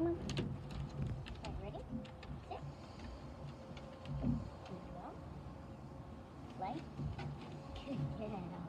Come on. Okay, ready? Sit. Keep going. Play. Good.